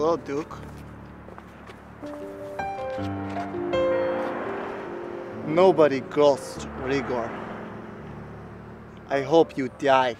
Hello, Duke. Nobody ghosts Regor. I hope you die.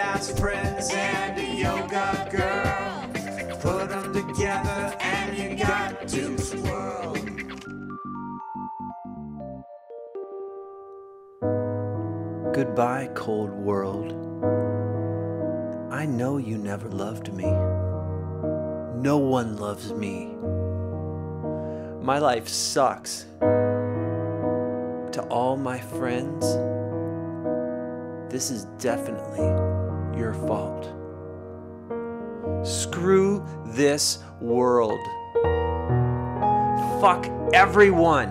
Weird ass friends and a yoga girl. Put them together and you got Duke's World. Goodbye, cold world. I know you never loved me. No one loves me. My life sucks. To all my friends, this is definitely your fault. Screw this world. Fuck everyone.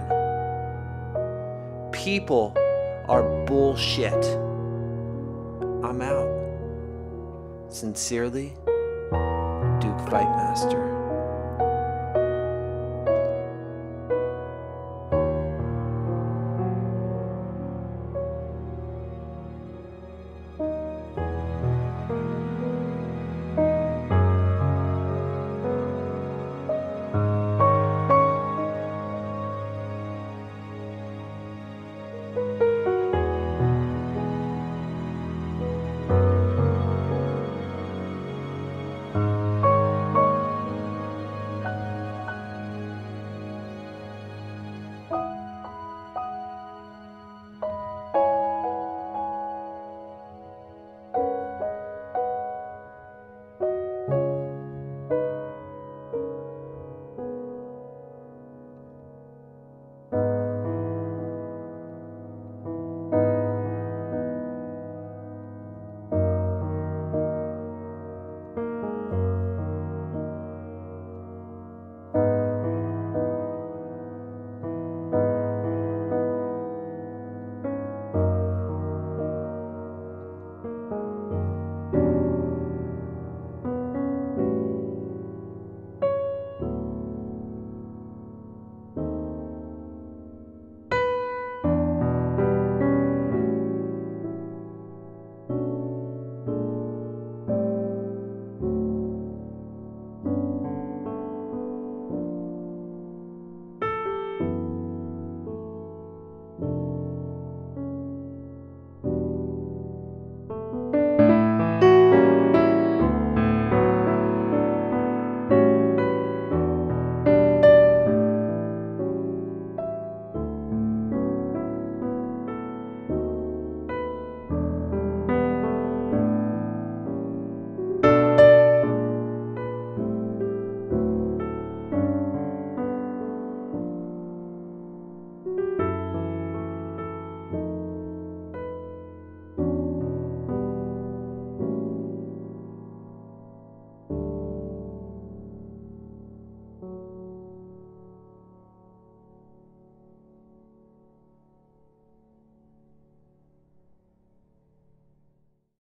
People are bullshit. I'm out. Sincerely, Duke Fightmaster.